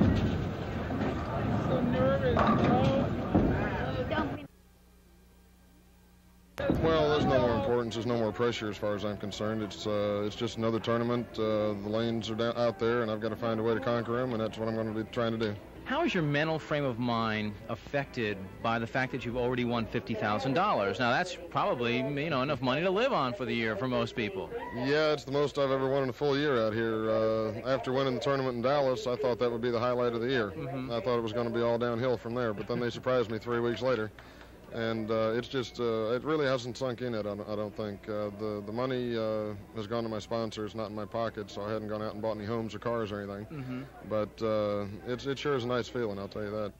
Thank you. Well, there's no more importance. There's no more pressure as far as I'm concerned. It's uh, it's just another tournament. Uh, the lanes are down, out there, and I've got to find a way to conquer them, and that's what I'm going to be trying to do. How is your mental frame of mind affected by the fact that you've already won $50,000? Now, that's probably, you know, enough money to live on for the year for most people. Yeah, it's the most I've ever won in a full year out here. Uh, after winning the tournament in Dallas, I thought that would be the highlight of the year. Mhm. I thought it was going to be all downhill from there, but then they surprised me three weeks later. And uh, it's just, uh, it really hasn't sunk in yet, I don't, I don't think. Uh, the, the money uh, has gone to my sponsors, not in my pocket, so I hadn't gone out and bought any homes or cars or anything. Mm-hmm. But uh, it's, it sure is a nice feeling, I'll tell you that.